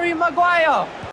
Harry Maguire.